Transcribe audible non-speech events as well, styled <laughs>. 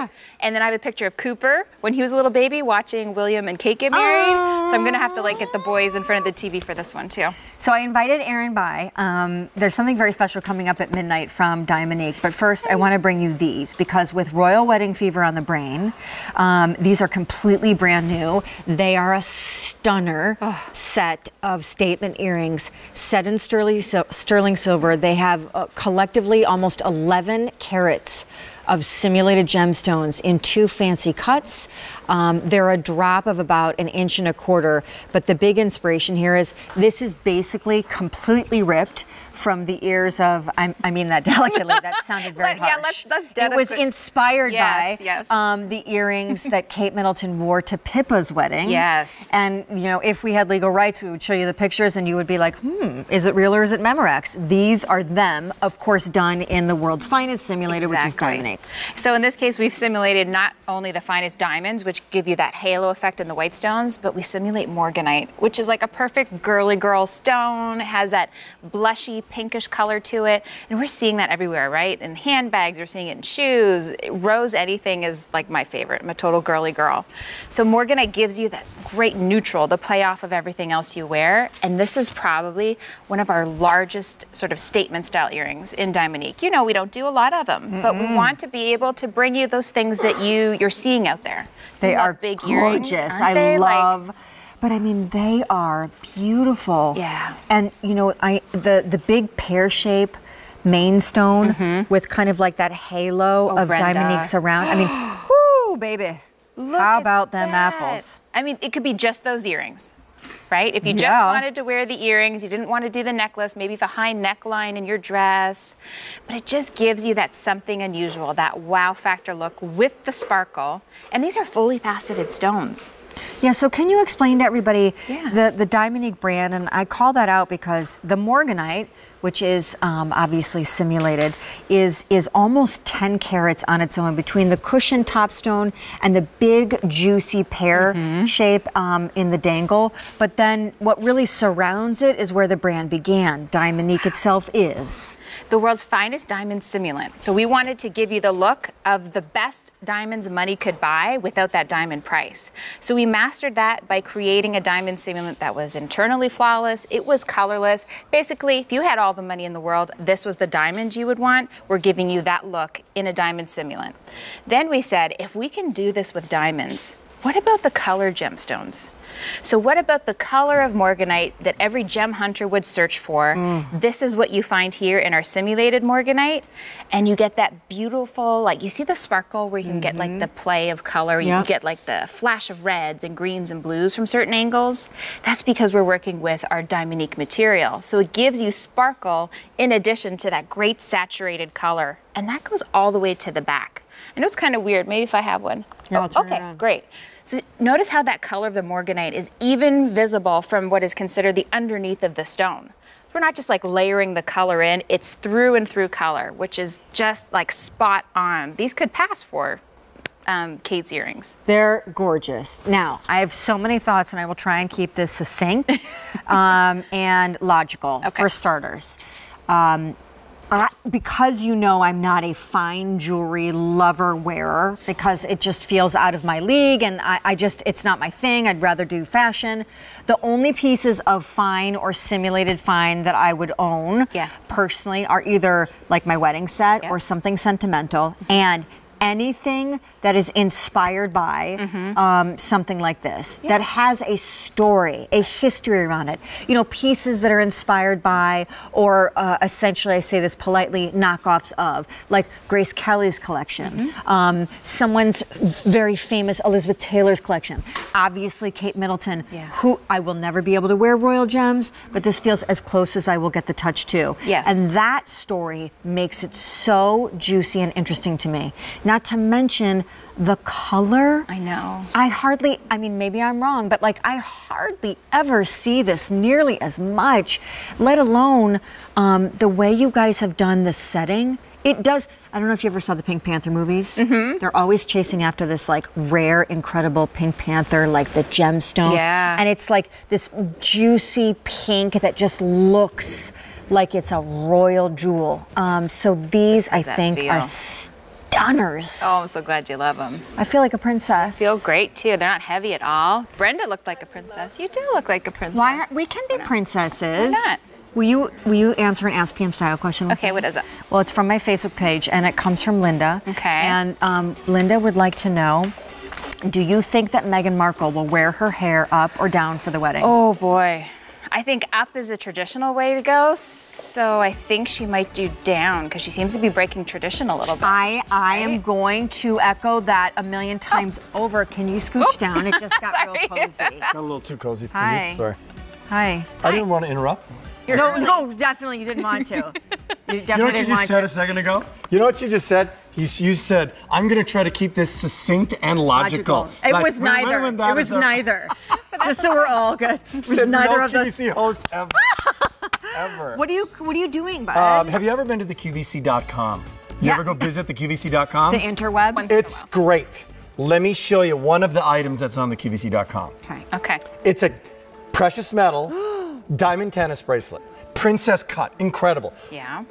Yeah. And then I have a picture of Cooper when he was a little baby watching William and Kate get married. So I'm gonna have to like get the boys in front of the TV for this one too. So I invited Erin by. Um, there's something very special coming up at midnight from Diamonique. But first, I want to bring you these because with Royal Wedding Fever on the brain, um, these are completely brand new. They are a stunner set of statement earrings set in sterling, sterling silver. They have uh, collectively almost 11 carats of simulated gemstones in two fancy cuts. Um, they're a drop of about an inch and a quarter, but the big inspiration here is this is basically completely ripped from the ears of, I, I mean that <laughs> delicately, that sounded very <laughs> Let- yeah, harsh. let's- let's It was inspired Yes, by yes. Um, the earrings that Kate Middleton wore to Pippa's wedding. Yes. And, you know, if we had legal rights, we would show you the pictures and you would be like, hmm, is it real or is it Memorex? These are them, of course, done in the world's finest simulator, which is Diamonique. So in this case, we've simulated not only the finest diamonds, which give you that halo effect in the white stones, but we simulate morganite, which is like a perfect girly girl stone. It has that blushy pinkish color to it, and we're seeing that everywhere, right? In handbags, we're seeing it in shoes. Rose anything is like my favorite. I'm a total girly girl. So morganite gives you that great neutral to play off of everything else you wear, and this is probably one of our largest sort of statement style earrings in Diamonique. You know, we don't do a lot of them, but we want to be able to bring you those things that you you're seeing out there. They are big earrings, gorgeous. aren't I they? Like- love. but I mean, they are beautiful. Yeah. And you know, I the the big pear shape main stone with kind of like that halo Mm-hmm. Oh, of Brenda. Diamonique's around. I mean, <gasps> whoo, baby. Look How about them that. apples? I mean, it could be just those earrings, right? If you just Yeah. wanted to wear the earrings, you didn't want to do the necklace, maybe a high neckline in your dress, but it just gives you that something unusual, that wow factor look with the sparkle. And these are fully faceted stones. Yeah, so can you explain to everybody Yeah. the, the Diamonique brand? And I call that out because the Morganite, which is um, obviously simulated, is is almost 10 carats on its own between the cushion top stone and the big juicy pear Mm-hmm. shape um, in the dangle. But then what really surrounds it is where the brand began. Diamonique itself is. The world's finest diamond simulant. So we wanted to give you the look of the best diamonds money could buy without that diamond price. So we mastered that by creating a diamond simulant that was internally flawless, it was colorless. Basically, if you had all the money in the world, this was the diamond you would want. We're giving you that look in a diamond simulant. Then we said, if we can do this with diamonds, what about the color gemstones? So, what about the color of morganite that every gem hunter would search for? Mm. This is what you find here in our simulated morganite. And you get that beautiful, like, you see the sparkle where you can get like the mm-hmm. play of color, you Yep. can get like the flash of reds and greens and blues from certain angles. That's because we're working with our Diamonique material. So, it gives you sparkle in addition to that great saturated color. And that goes all the way to the back. I know it's kind of weird. Maybe if I have one. Yeah, I'll turn it okay, great. So notice how that color of the morganite is even visible from what is considered the underneath of the stone. We're not just like layering the color in, it's through and through color, which is just like spot on. These could pass for um, Kate's earrings. They're gorgeous. Now, I have so many thoughts, and I will try and keep this succinct <laughs> um, and logical Okay. for starters. Um, I, because you know I'm not a fine jewelry lover wearer, because it just feels out of my league, and I, I just, it's not my thing. I'd rather do fashion. The only pieces of fine or simulated fine that I would own Yeah. personally are either like my wedding set Yeah. or something sentimental, and anything that is inspired by Mm-hmm. um, something like this that has a story, a history around it. You know, pieces that are inspired by, or uh, essentially, I say this politely, knockoffs of, like Grace Kelly's collection, Mm-hmm. um, someone's very famous Elizabeth Taylor's collection, obviously Kate Middleton, Yeah. who I will never be able to wear royal gems, but this feels as close as I will get the touch to. Yes. And that story makes it so juicy and interesting to me. Not to mention the color. I know. I hardly, I mean, maybe I'm wrong, but like I hardly ever see this nearly as much, let alone um, the way you guys have done the setting. It does. I don't know if you ever saw the Pink Panther movies. Mm-hmm. They're always chasing after this like rare, incredible Pink Panther, like the gemstone. Yeah. And it's like this juicy pink that just looks like it's a royal jewel. Um, so these, I think, feel? are stunners. Oh, I'm so glad you love them. I feel like a princess. Feel great too. They're not heavy at all. Brenda looked like a princess. You do look like a princess. Why aren't, we can be princesses. Why not? Will you will you answer an Ask PM style question? with Okay, me? what is it? Well, it's from my Facebook page and it comes from Linda. Okay. And um, Linda would like to know Do you think that Meghan Markle will wear her hair up or down for the wedding? Oh boy. I think up is a traditional way to go, so I think she might do down because she seems to be breaking tradition a little bit. I, I am going to echo that a million times over. Can you scooch down? It just <laughs> got real cozy. Got a little too cozy for Hi. you. Sorry. Hi. I didn't want to interrupt. No, no, definitely you didn't want to. <laughs> You definitely You know what you didn't just want said to. a second ago? You know what you just said? You, you said, I'm going to try to keep this succinct and logical. It Like, was when- when- neither. when that It was is a- <laughs> neither. Just so we're all good. It was said neither no of those. QVC host ever. <laughs> ever. What are you What are you doing, bud? Um, have you ever been to the QVC.com? You Yeah. ever go visit the QVC.com? the interweb. Once it's while. great. Let me show you one of the items that's on the QVC.com. okay. Okay. It's a precious metal <gasps> diamond tennis bracelet. Princess cut. Incredible. Yeah.